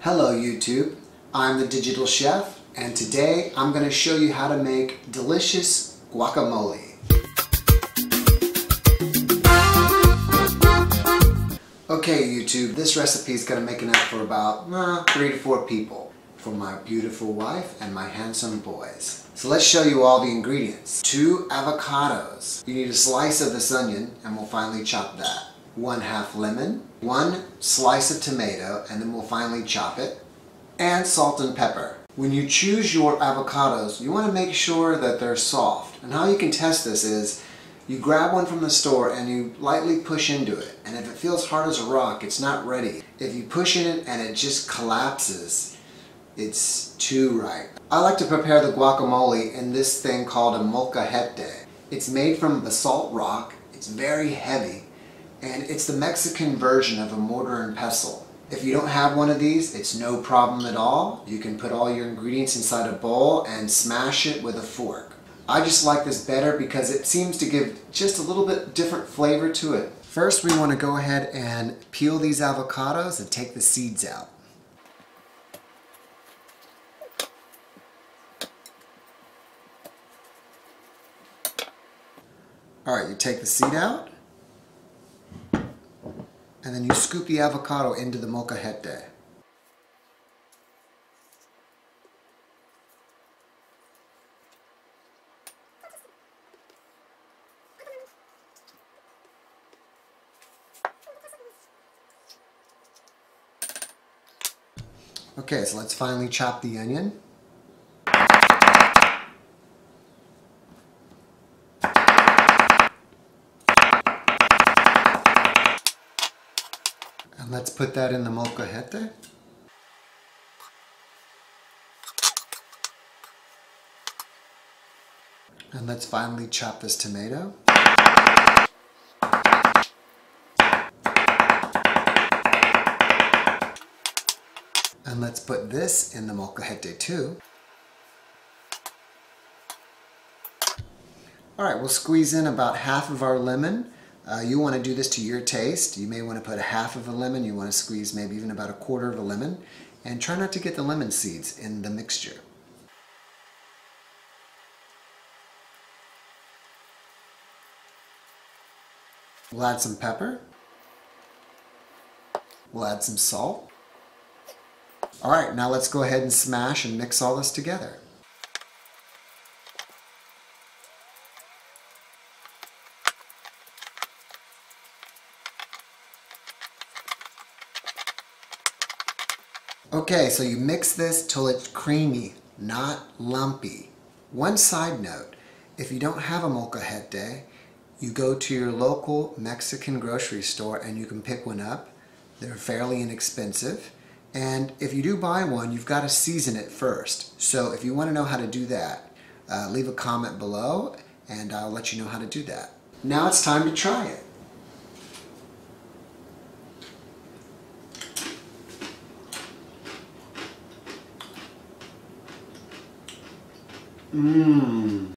Hello YouTube, I'm the Digital Chef and today I'm going to show you how to make delicious guacamole. Okay YouTube, this recipe is going to make enough for about uh, three to four people for my beautiful wife and my handsome boys. So let's show you all the ingredients. Two avocados. You need a slice of this onion and we'll finally chop that. One half lemon, one slice of tomato and then we'll finally chop it, and salt and pepper. When you choose your avocados, you want to make sure that they're soft. And how you can test this is you grab one from the store and you lightly push into it. And if it feels hard as a rock, it's not ready. If you push in it and it just collapses, it's too ripe. I like to prepare the guacamole in this thing called a molcajete. It's made from basalt rock, it's very heavy, and it's the Mexican version of a mortar and pestle. If you don't have one of these, it's no problem at all. You can put all your ingredients inside a bowl and smash it with a fork. I just like this better because it seems to give just a little bit different flavor to it. First we want to go ahead and peel these avocados and take the seeds out. Alright, you take the seed out and then you scoop the avocado into the molcajete. Okay, so let's finally chop the onion. Let's put that in the molcajete. And let's finally chop this tomato. And let's put this in the molcajete too. All right, we'll squeeze in about half of our lemon. Uh, you want to do this to your taste. You may want to put a half of a lemon. You want to squeeze maybe even about a quarter of a lemon. And try not to get the lemon seeds in the mixture. We'll add some pepper. We'll add some salt. All right, now let's go ahead and smash and mix all this together. Okay, so you mix this till it's creamy, not lumpy. One side note, if you don't have a molcajete, you go to your local Mexican grocery store and you can pick one up. They're fairly inexpensive. And if you do buy one, you've got to season it first. So if you want to know how to do that, uh, leave a comment below and I'll let you know how to do that. Now it's time to try it. 嗯。